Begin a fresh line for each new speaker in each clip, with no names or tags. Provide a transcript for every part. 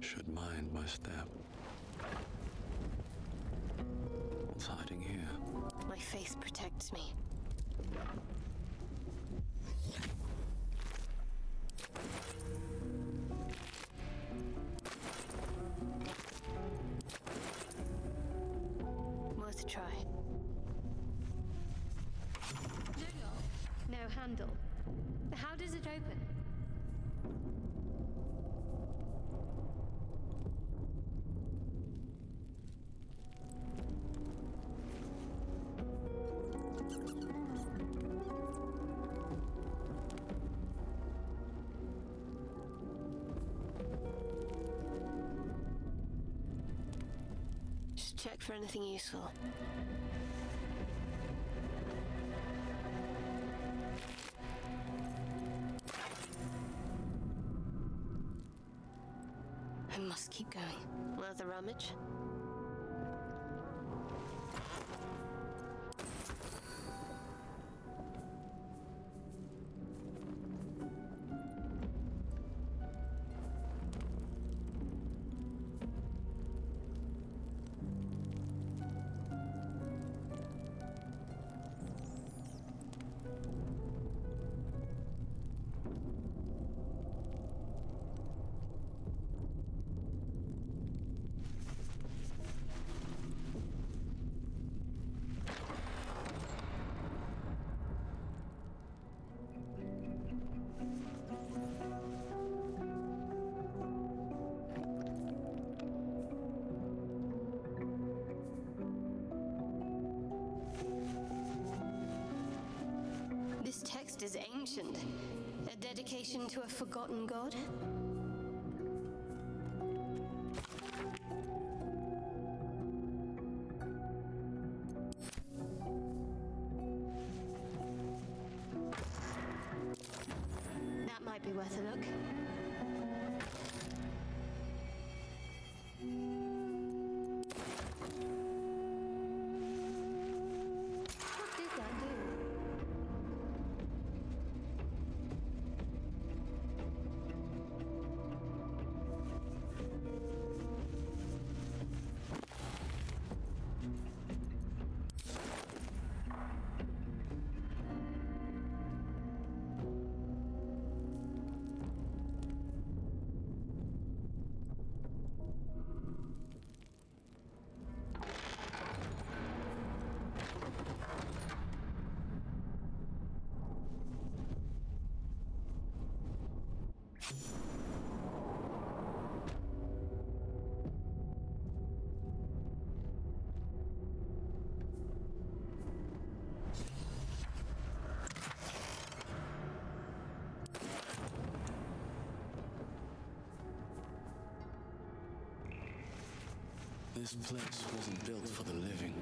Should mind my step. What's hiding here?
My face protects me. Worth a try. No handle. How does it open? Check for anything useful. Is ancient. A dedication to a forgotten god?
This place wasn't built for the living.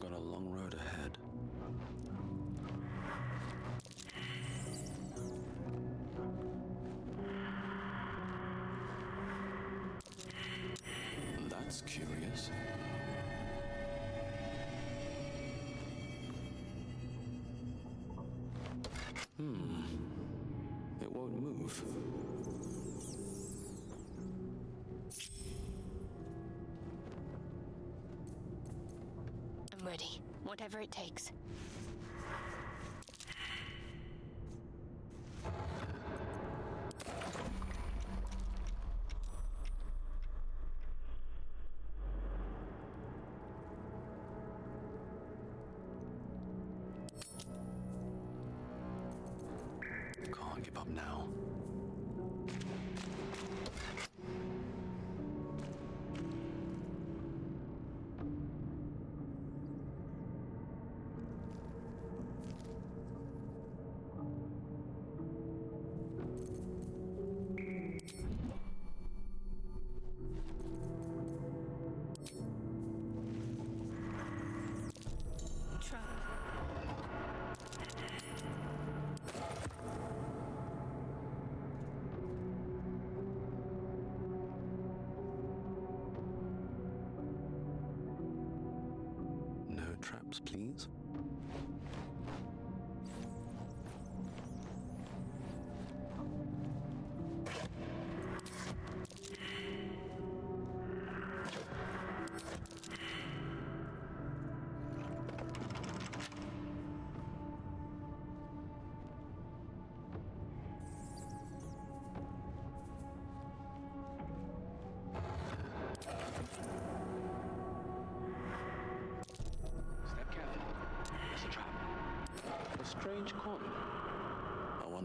I've got a long road ahead. That's curious. Hmm.
I'm ready. Whatever it takes.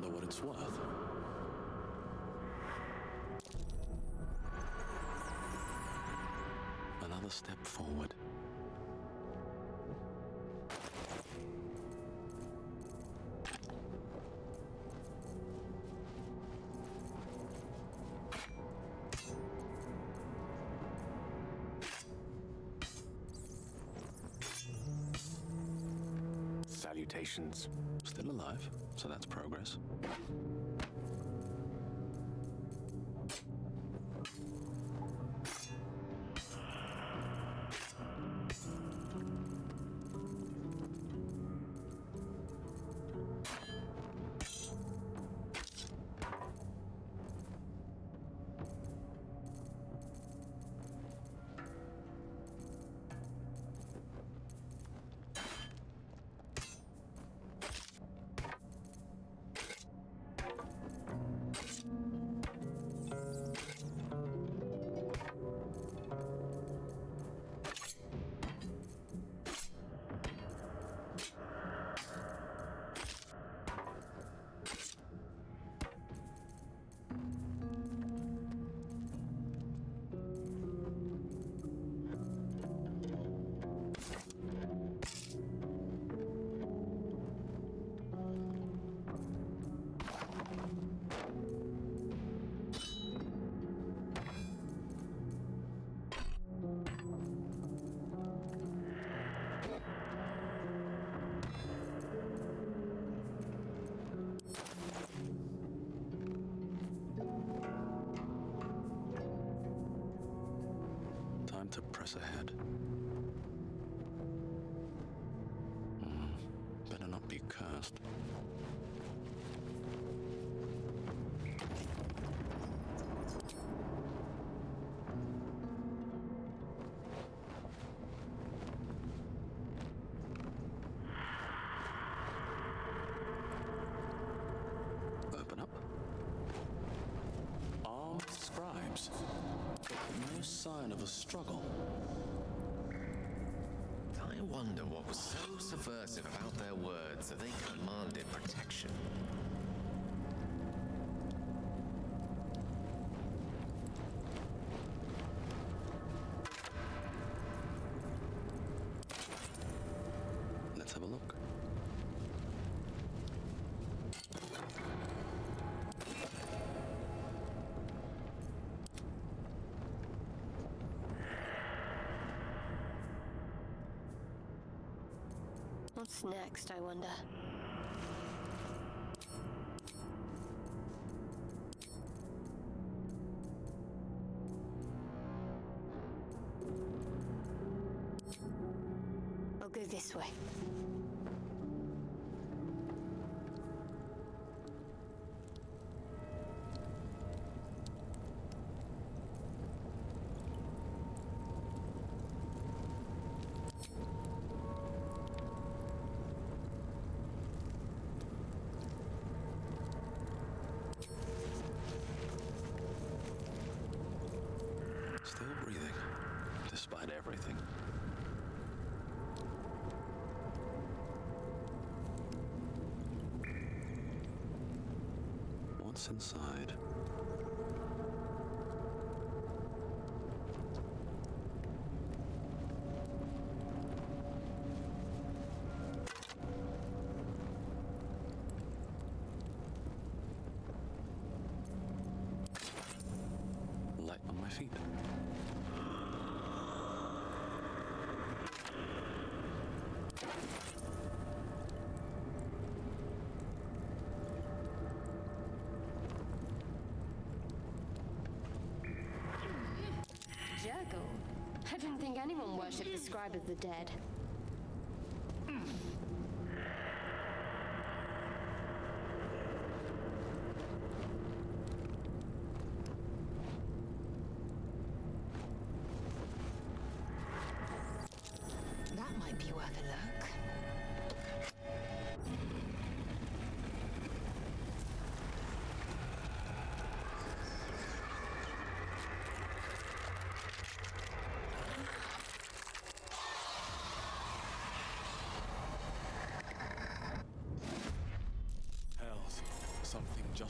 What it's worth. Another step forward.
Salutations.
Still alive, so that's progress. Press ahead. Hmm, better not be cursed. Open up. Armed scribes. No sign of a struggle.
So subversive about their words that they commanded protection.
What's next, I wonder?
Everything. What's inside? Light on my feet.
I didn't think anyone worshipped the scribe of the dead.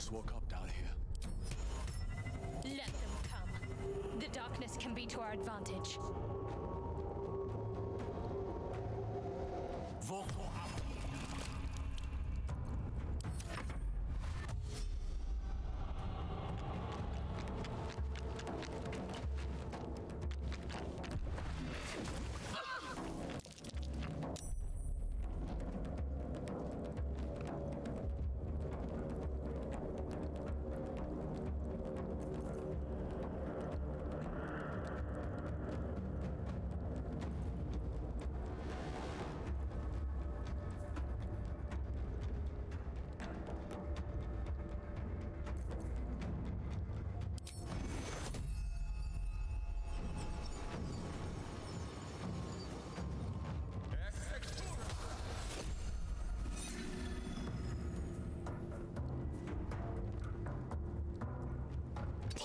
Just woke up down here.
Let them come. The darkness can be to our advantage.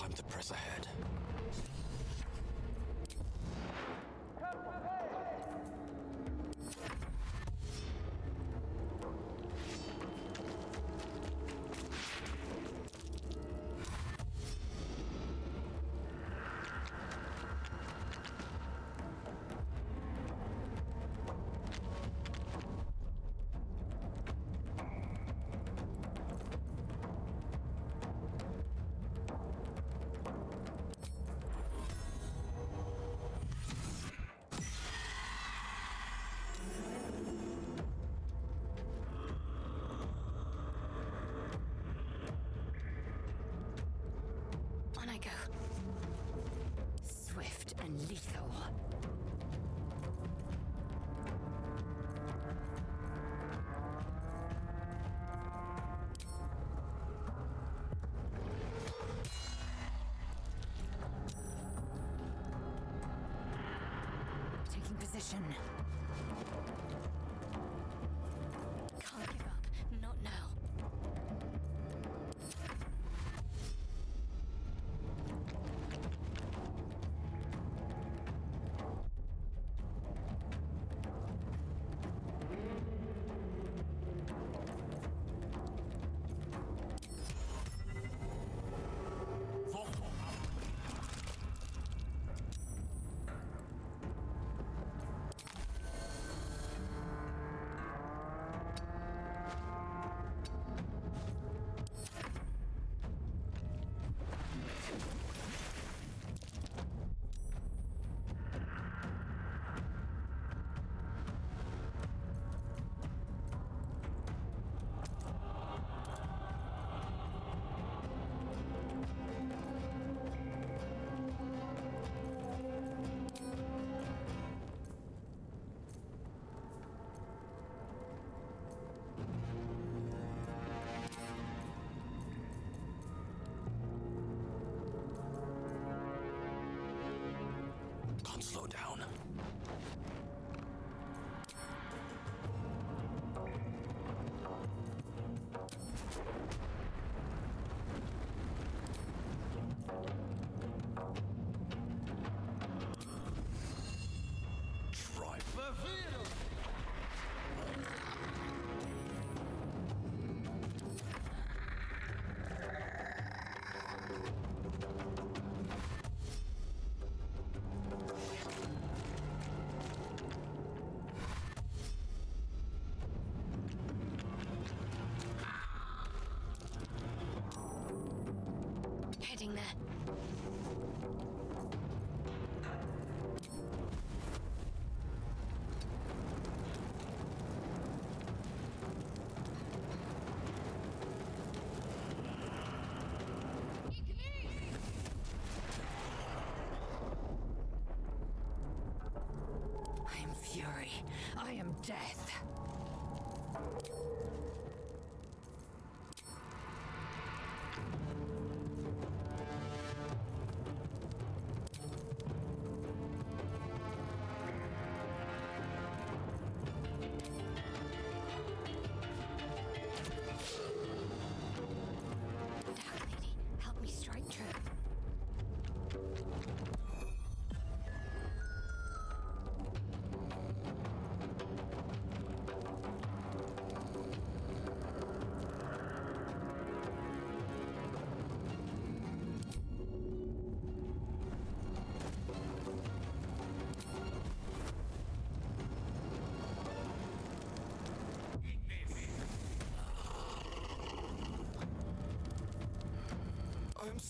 Time to press ahead.
Swift and lethal. Taking position.
Slow down.
Heading there. I am fury. I am death.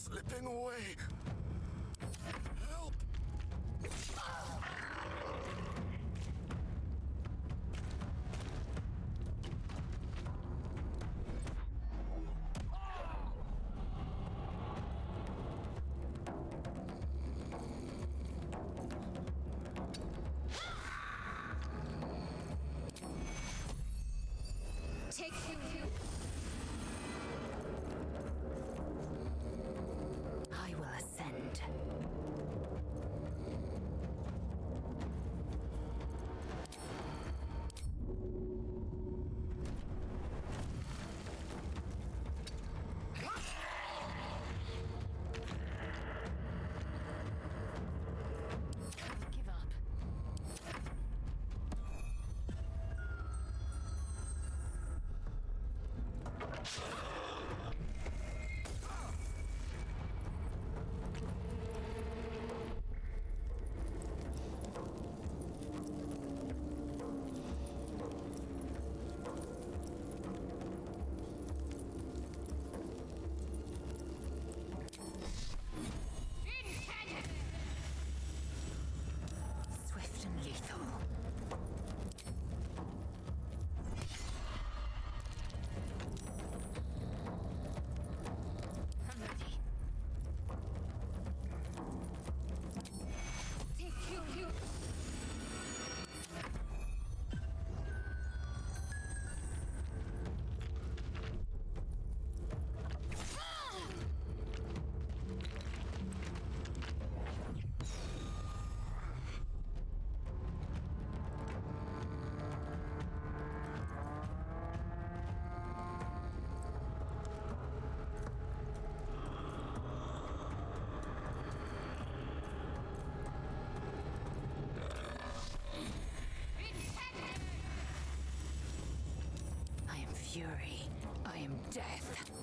Slipping away. Help!
Take two.
I am death.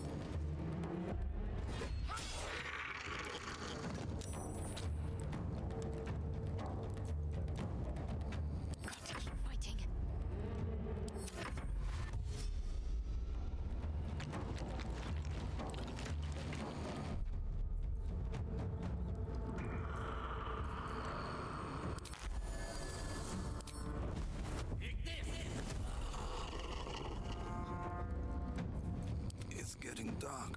Getting dark.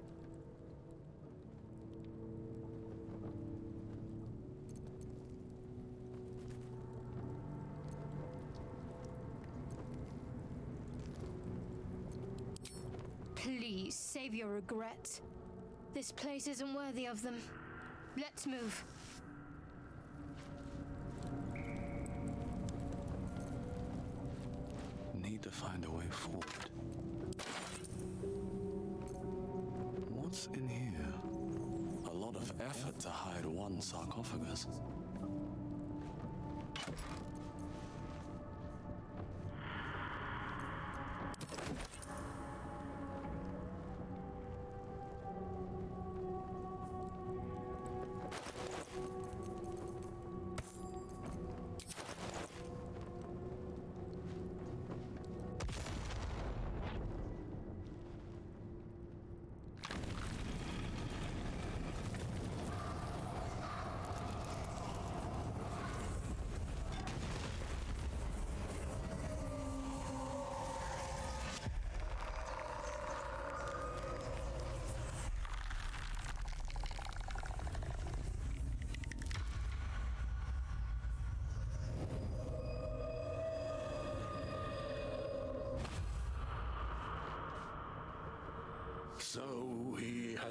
save your regrets. This place isn't worthy of them. Let's move.
Need to find a way forward. What's in here? A lot of effort to hide one sarcophagus.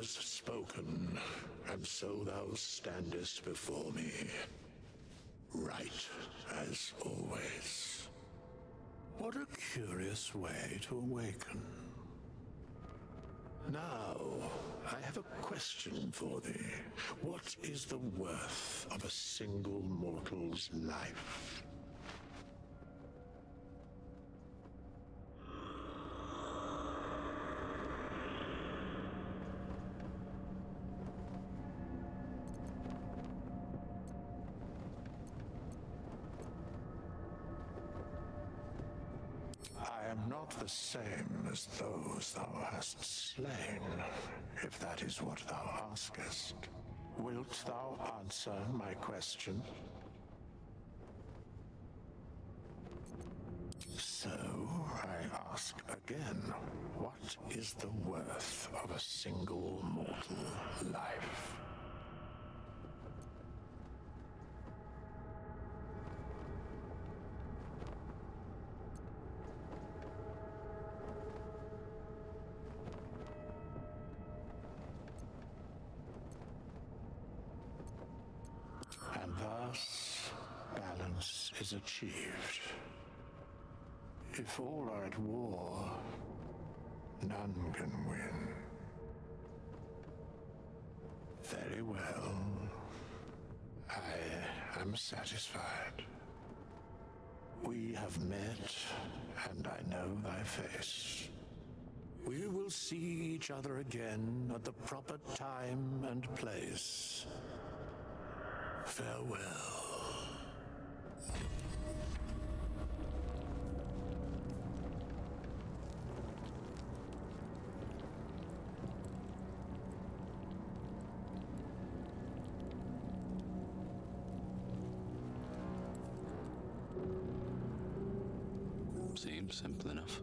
Has spoken, and so thou standest before me. Right as always. What a curious way to awaken. Now, I have a question for thee. What is the worth of a single mortal's life? Same as those thou hast slain, if that is what thou askest. Wilt thou answer my question? So I ask again, what is the worth of a single mortal life? And thus, balance is achieved. If all are at war, none can win. Very well. I am satisfied. We have met, and I know thy face. We will see each other again at the proper time and place. Farewell.
Simple enough.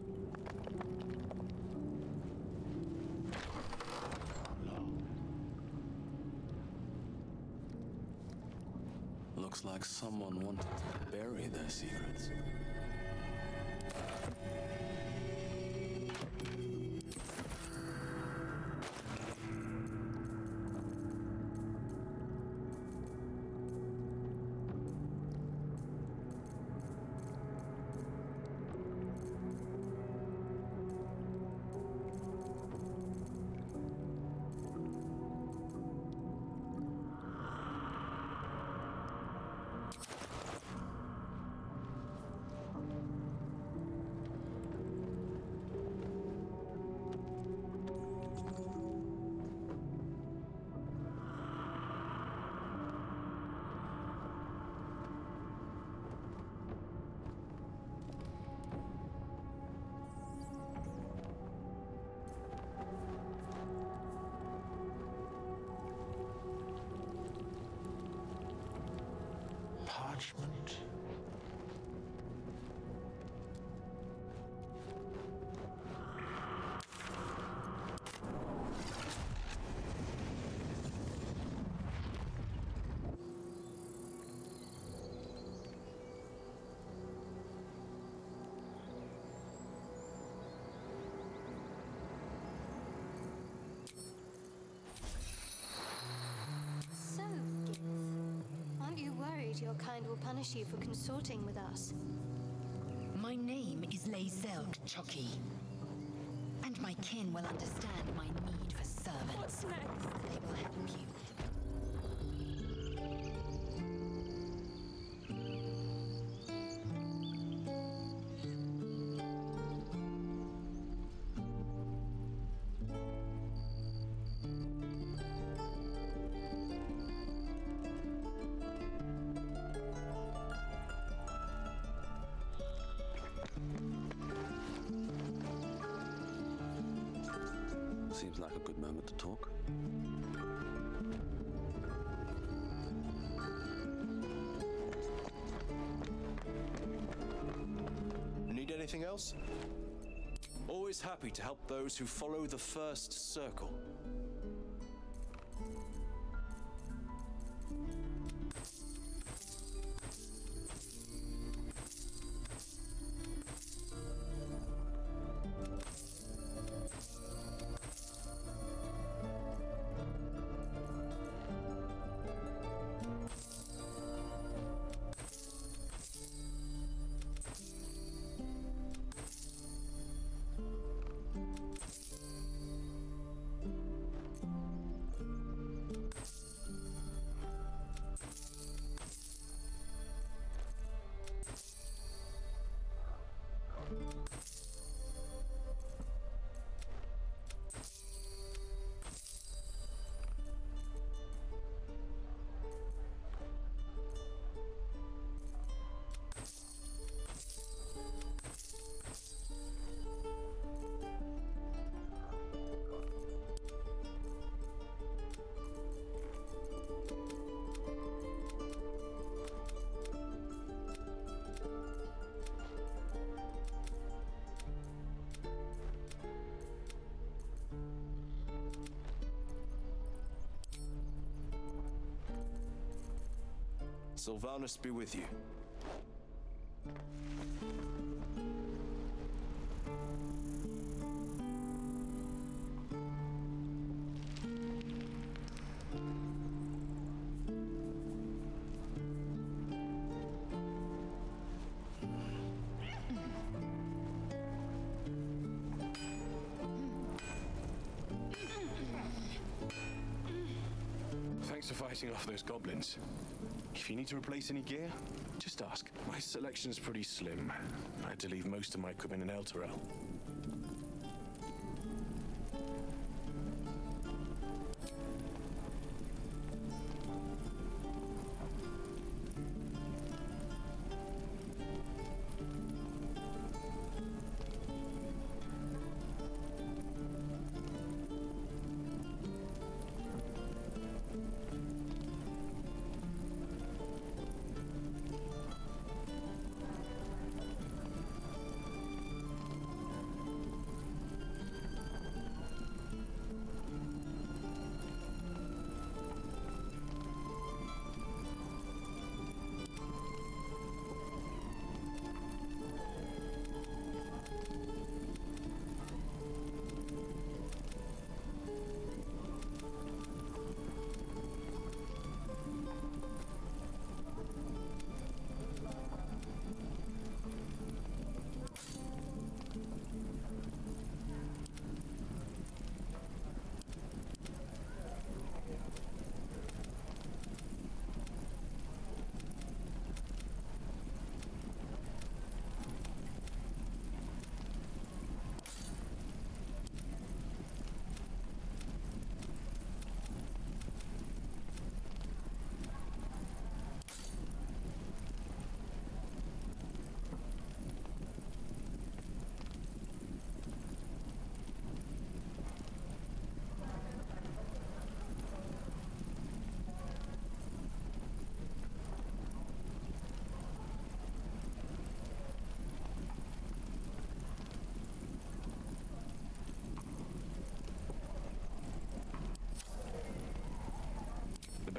Looks like someone wanted to bury their secrets.
Parchment.
You your kind will punish you for consorting with us?
My name is Lae'zel Chucky. And my kin will understand my need for servants.
What's next?
They will help you.
Seems like a good moment to talk.
Need anything else? Always happy to help those who follow the first circle.
Silvanus be with you.
If you need to replace any gear, just ask. My selection's pretty slim. I had to leave most of my equipment in Elturel. The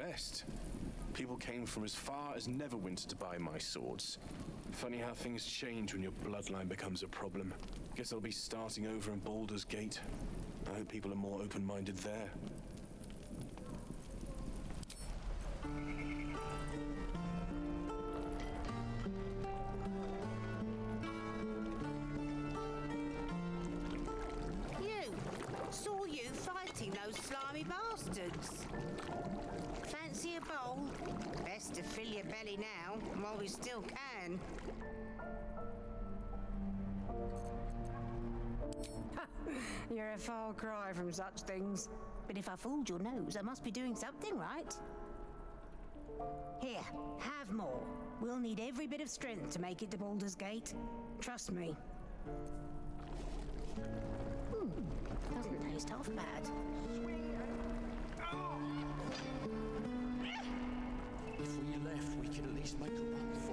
best. People came from as far as Neverwinter to buy my swords. Funny how things change when your bloodline becomes a problem. Guess I'll be starting over in Baldur's Gate. I hope people are more open-minded there.
You're a far cry from such things. But if I fooled your nose, I must be doing something right. Here, have more. We'll need every bit of strength to make it to Baldur's Gate. Trust me. Hmm, doesn't taste half bad.
If we left, we could at least make a run for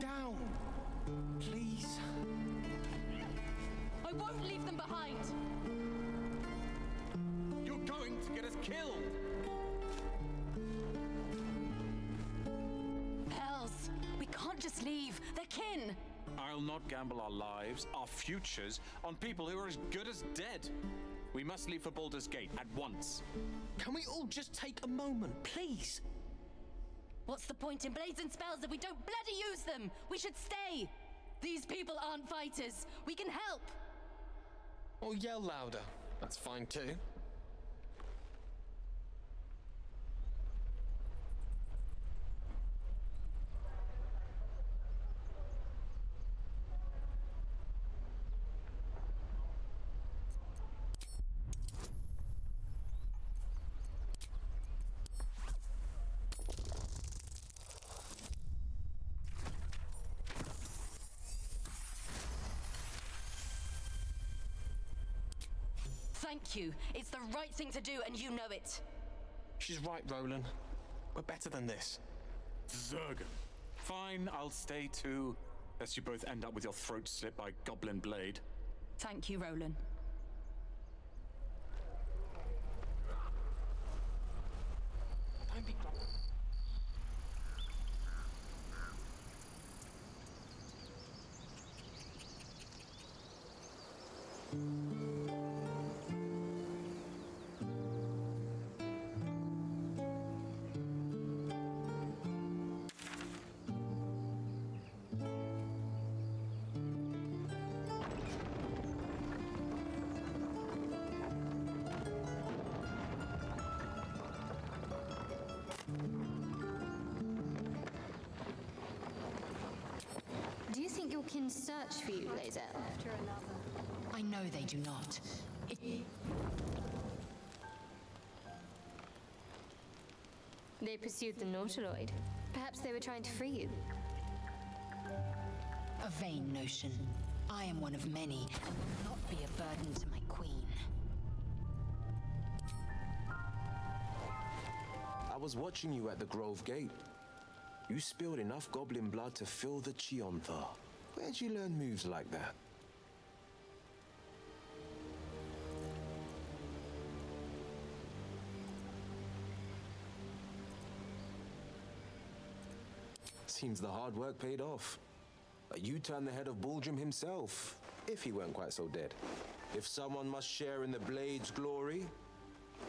down. Please.
I won't leave them behind.
You're going to get us killed.
Hells, we can't just leave. They're kin.
I'll not gamble our lives, our futures, on people who are as good as dead. We must leave for Baldur's Gate at once.
Can we all just take a moment, please?
What's the point in blades and spells if we don't bloody use them? We should stay. These people aren't fighters. We can help.
Or yell louder. That's fine too.
Thank you. It's the right thing to do, and you know it.
She's right, Rolan. We're better than this.
Zergan,
Fine, I'll stay too. Lest you both end up with your throat slit by Goblin Blade.
Thank you, Rolan.
Do you think your kin search for you, Lae'zel? After another.
I know they do not. It,
They pursued the Nautiloid. Perhaps they were trying to free you.
a vain notion. I am one of many, and will not be a burden to my queen.
I was watching you at the Grove Gate. You spilled enough goblin blood to fill the Chionthar. Where'd you learn moves like that? Seems the hard work paid off. You turned the head of Balduran himself, if he weren't quite so dead. If someone must share in the blade's glory,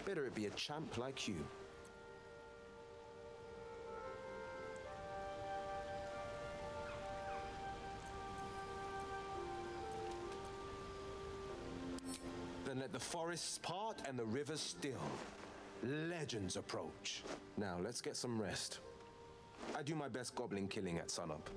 better it be a champ like you. Let the forests part and the rivers still. Legends approach. Now, let's get some rest. I do my best goblin killing at sunup.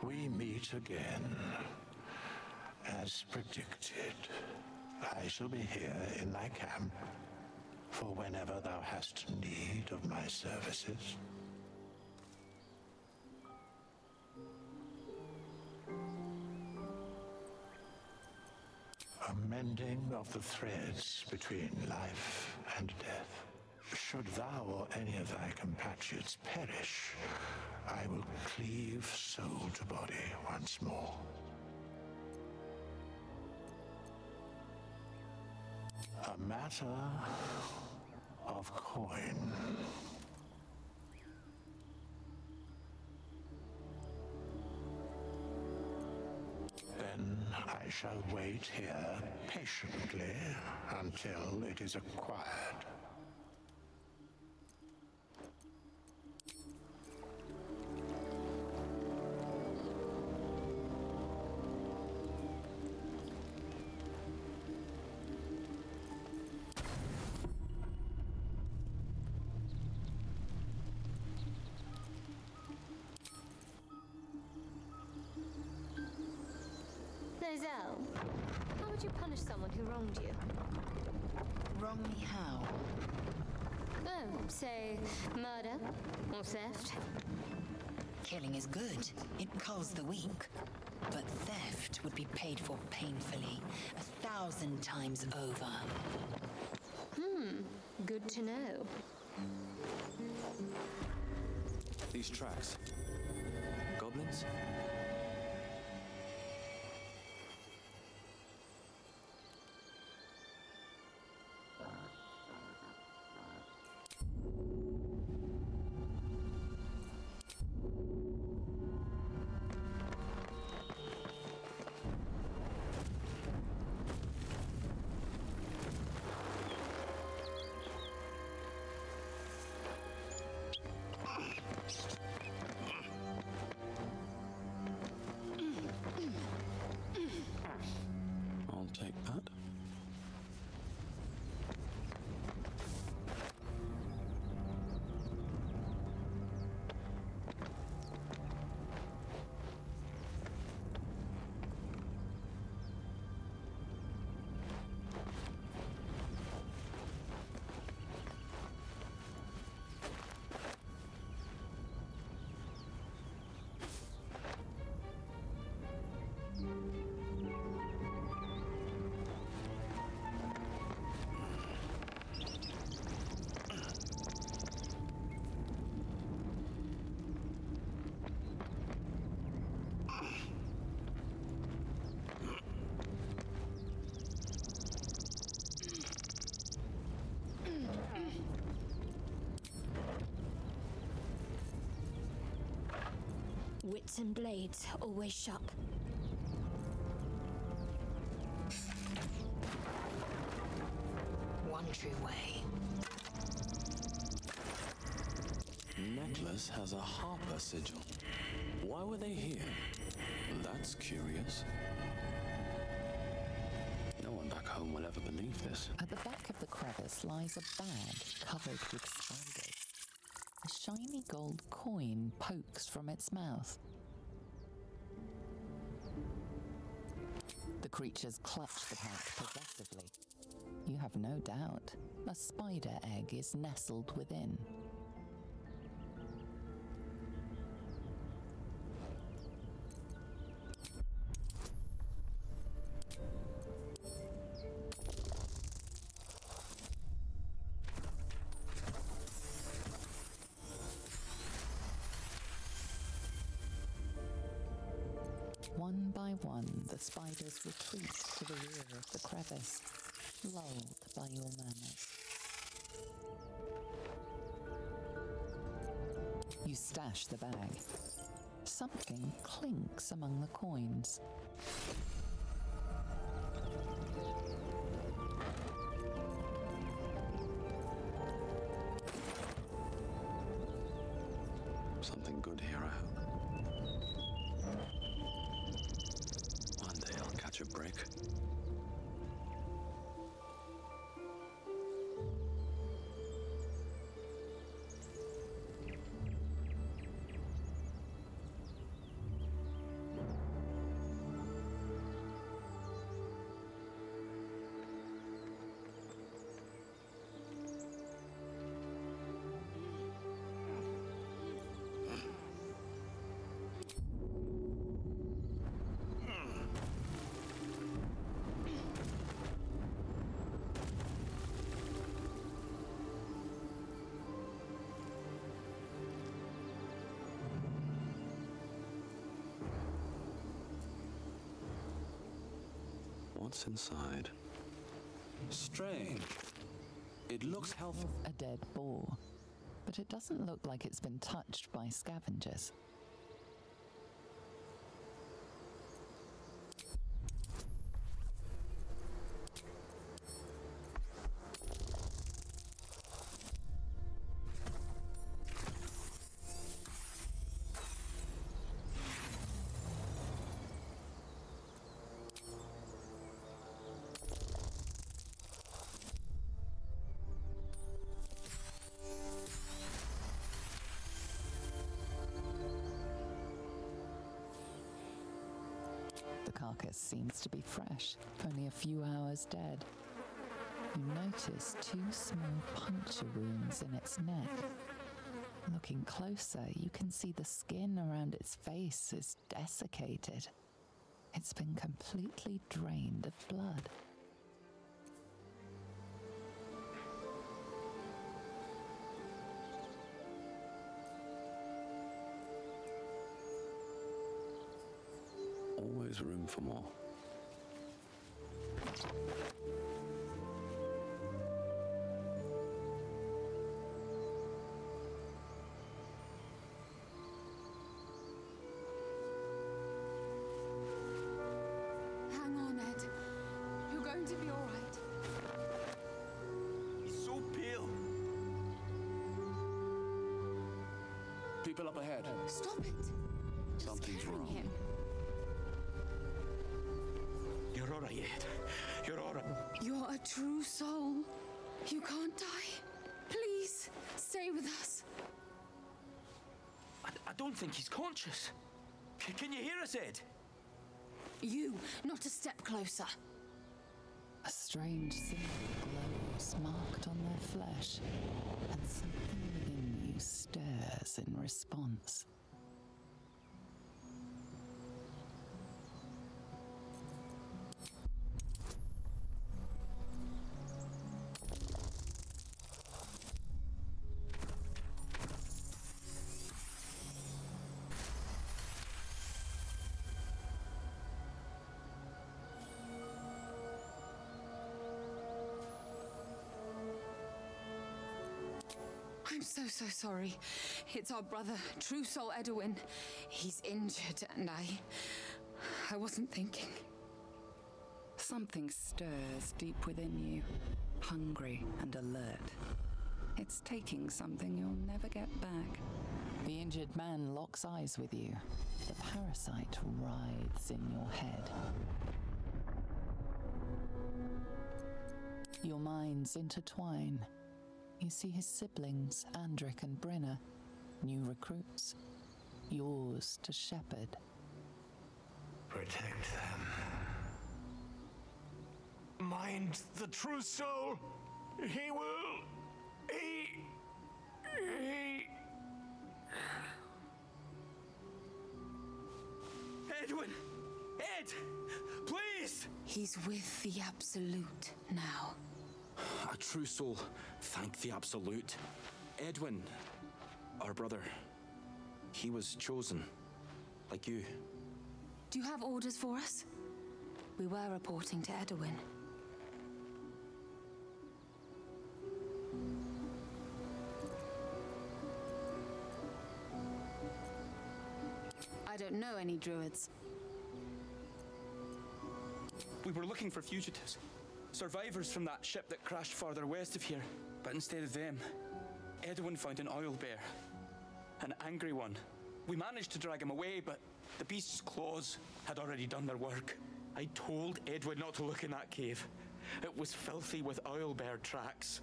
We meet again. As predicted, I shall be here in thy camp for whenever thou hast need of my services. A mending of the threads between life and death. Should thou or any of thy compatriots perish, I will cleave soul to body once more. Matter of coin. Then I shall wait here patiently until it is acquired.
Good. It culls the weak. But theft would be paid for painfully, a thousand times over.
Hmm, good to know.
These tracks. Goblins?
Gates and blades always sharp.
One true way.
Necklace has a Harper sigil. Why were they here? That's curious. No one back home will ever believe this.
At the back of the crevice lies a bag covered with spiders. A shiny gold coin pokes from its mouth. The creatures clutch the pack possessively. You have no doubt a spider egg is nestled within. One the spiders retreat to the rear of the crevice, lulled by your manners. You stash the bag. Something clinks among the coins.
What's inside? Strange. It looks healthy.
A dead boar, but it doesn't look like it's been touched by scavengers. Carcass seems to be fresh, only a few hours dead. You notice two small puncture wounds in its neck. Looking closer, you can see the skin around its face is desiccated. It's been completely drained of blood.
Always room for more.
Hang on, Ed. You're going to be all right.
He's so pale.
People up ahead.
Stop it.
Something's wrong.
Him.
All right, Ed. You're all right.
You're a true soul. You can't die. Please, stay with us.
I, I don't think he's conscious. C- can you hear us, Ed?
You, not a step closer.
A strange symbol glows marked on their flesh, and something within you stirs in response.
I'm so, so sorry. It's our brother, True Soul Edwin. He's injured, and I. I wasn't thinking.
Something stirs deep within you, hungry and alert. It's taking something you'll never get back.
The injured man locks eyes with you. The parasite writhes in your head. Your minds intertwine. You see his siblings, Andric and Brenna, new recruits, yours to shepherd.
Protect them. Mind the true soul. He will. He. He.
Edwin! Ed! Please!
He's with the Absolute now.
A true soul. Thank the Absolute. Edwin, our brother, he was chosen. Like you.
Do you have orders for us? We were reporting to Edwin. I don't know any druids.
We were looking for fugitives. Survivors from that ship that crashed farther west of here. But instead of them, Edwin found an owlbear. An angry one. We managed to drag him away, but the beast's claws had already done their work. I told Edwin not to look in that cave. It was filthy with owlbear tracks.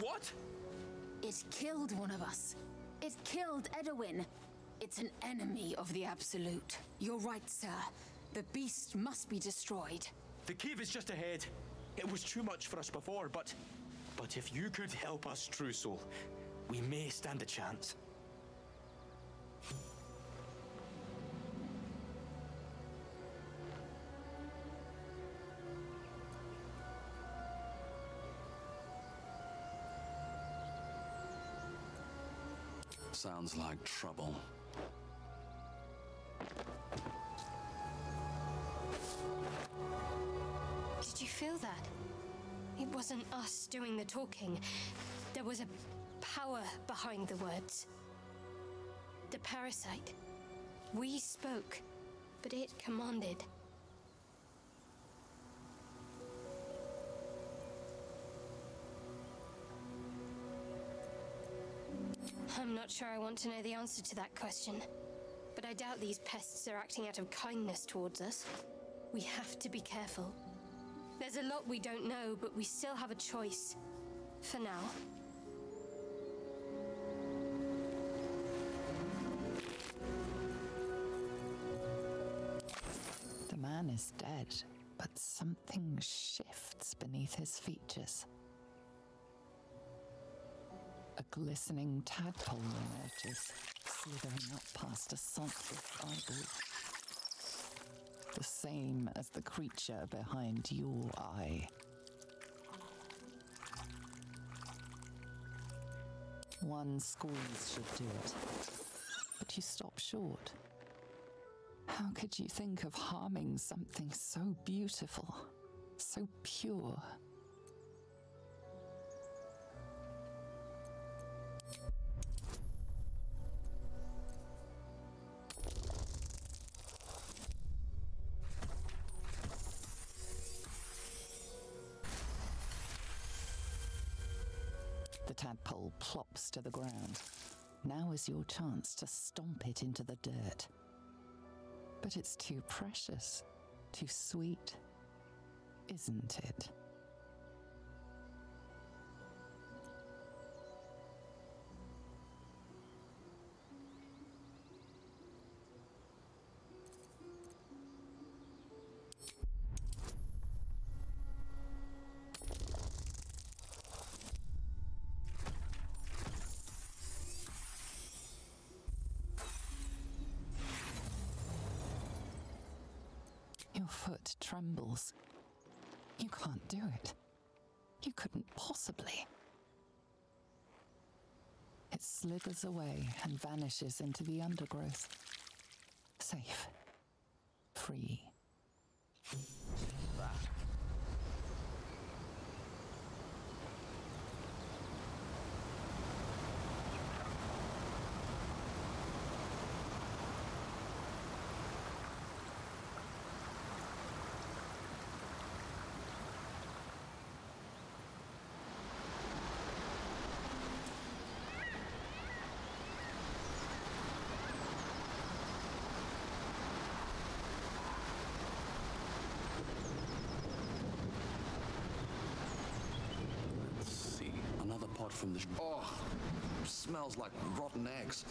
What?
It killed one of us. It killed Edwin. It's an enemy of the Absolute. You're right, sir. The beast must be destroyed.
The cave is just ahead. It was too much for us before, but. But if you could help us, True Soul, we may stand a chance.
Sounds like trouble.
Did you feel that? It wasn't us doing the talking. There was a power behind the words. The parasite. We spoke, but it commanded. I'm not sure I want to know the answer to that question. I doubt these pests are acting out of kindness towards us. We have to be careful. There's a lot we don't know, but we still have a choice. For now.
The man is dead, but something shifts beneath his features. A glistening tadpole emerges, slithering up past a sightless eyeball. The same as the creature behind your eye. One squeeze should do it, but you stop short. How could you think of harming something so beautiful, so pure? Now is your chance to stomp it into the dirt. But it's too precious, too sweet, isn't it? Away and vanishes into the undergrowth. Safe. Free.
That
out from the. Oh, smells like rotten eggs.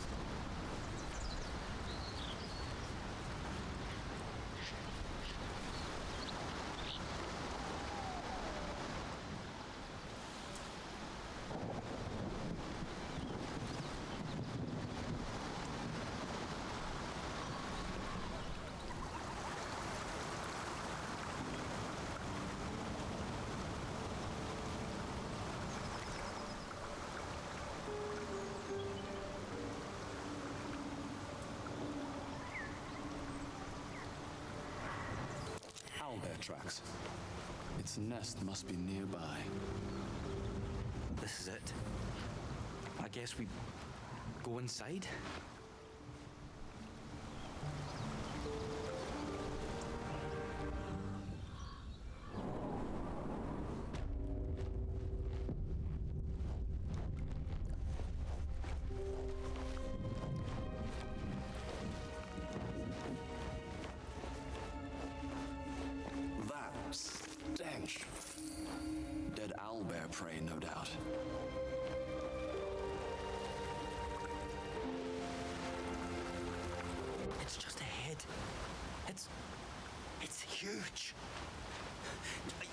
Owlbear tracks. Its nest must be nearby.
This is it. I guess we go inside?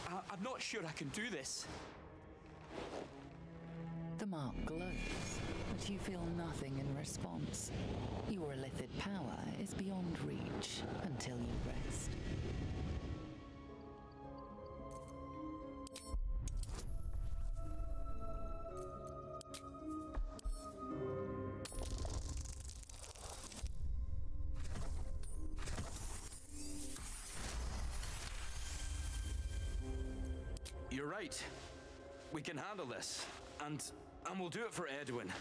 I, I'm not sure I can do this.
The mark glows, but you feel nothing in response. Your illithid power is beyond reach until you rest.
Right. We can handle this. And and we'll do it for Edwin.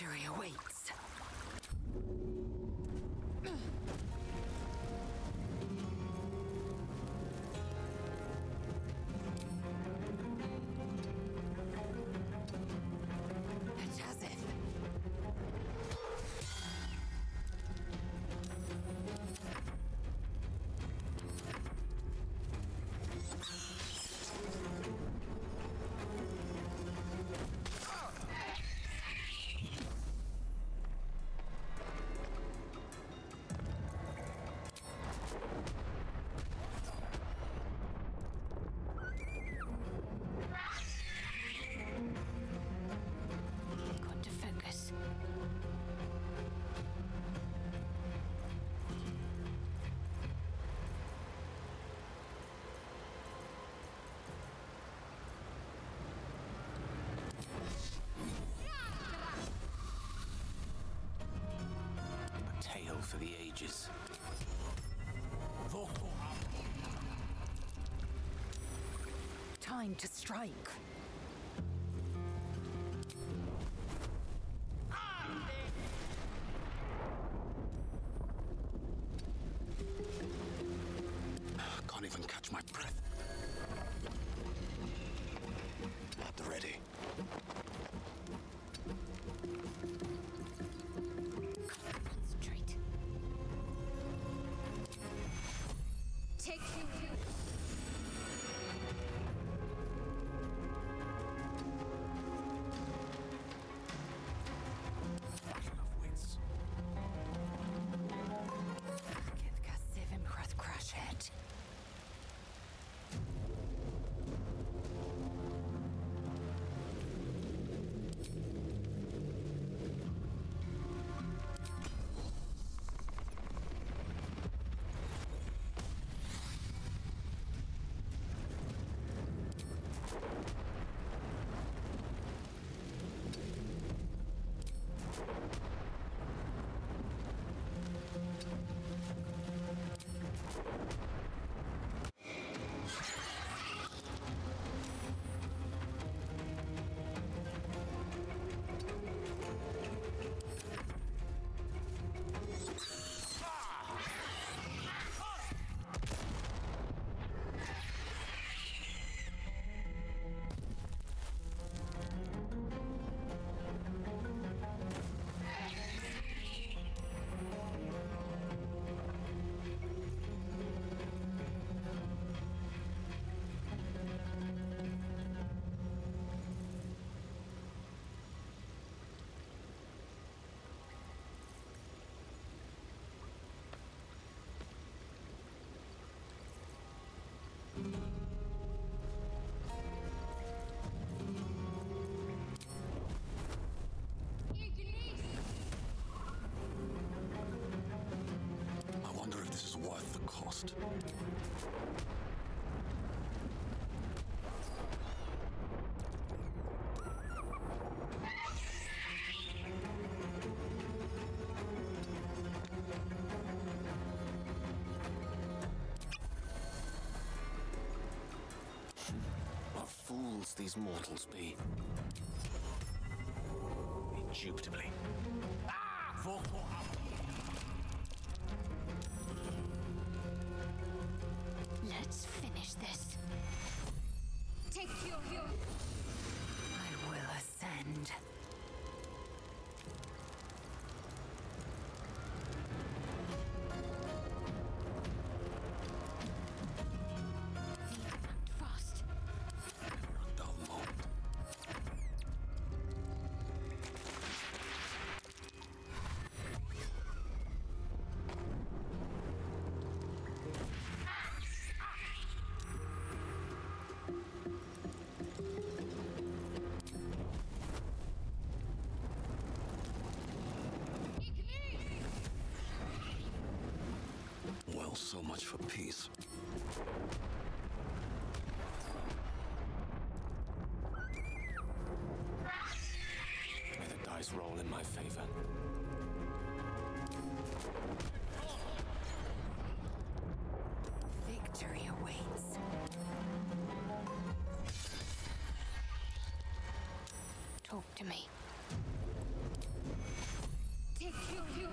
Victory awaits.
A tale for the ages.
Time to strike.
Take him.
Worth the cost. These mortals be. Indubitably. So much for peace. May the dice roll in my favor.
Victory awaits.
Talk to me.
No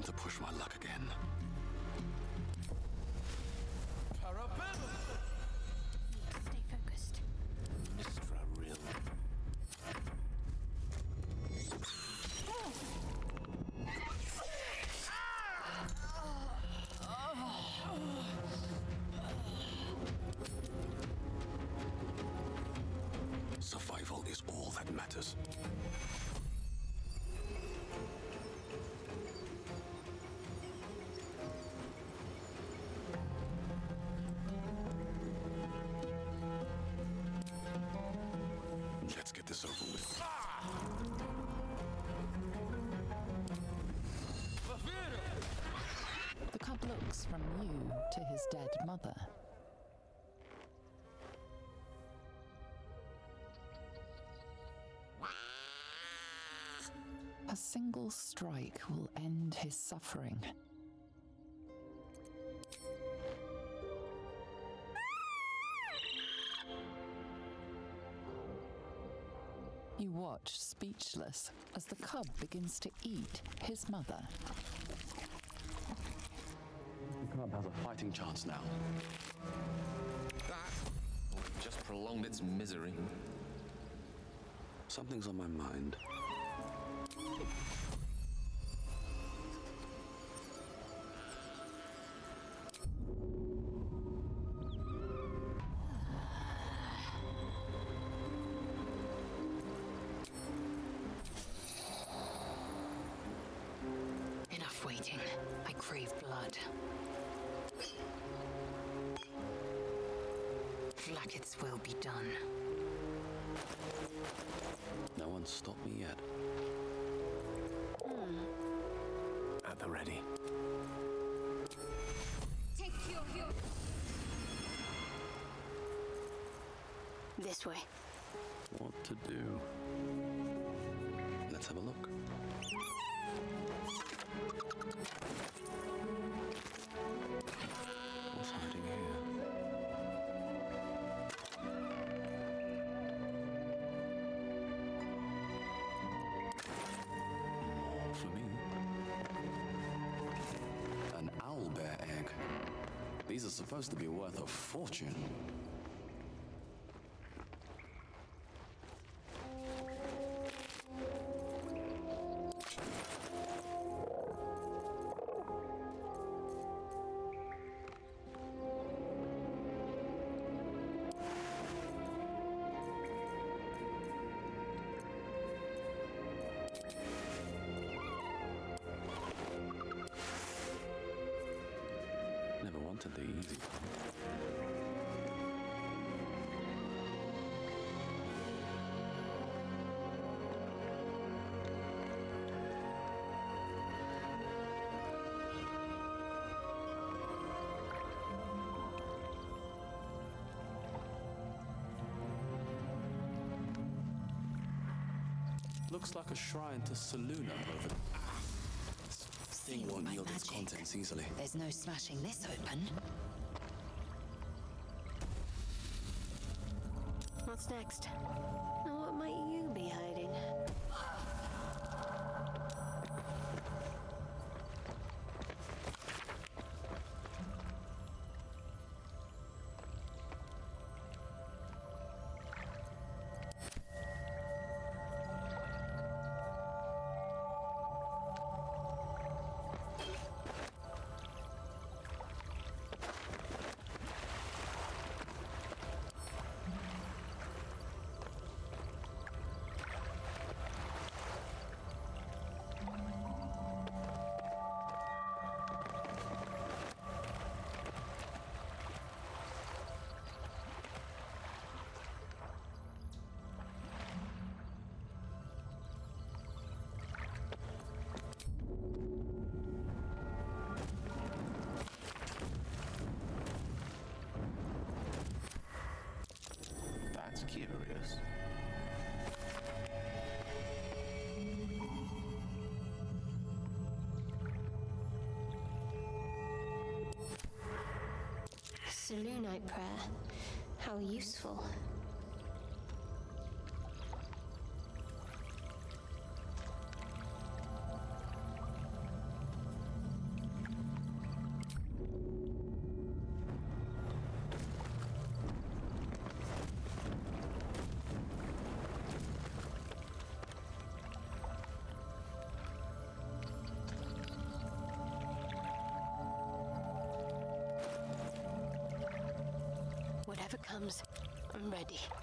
Time to push my luck
to his dead mother. A single strike will end his suffering. You watch, speechless, as the cub begins to eat his mother.
The club has a fighting chance now.
That just prolonged its misery.
Something's on my mind.
This way.
What to do? Let's have a look. What's hiding here? For me. An owlbear egg. These are supposed to be worth a fortune. Looks like a shrine to Selûne over there. This thing won't yield its contents easily.
There's no smashing this open.
What's next? Selunite prayer. How useful. Comes, I'm ready.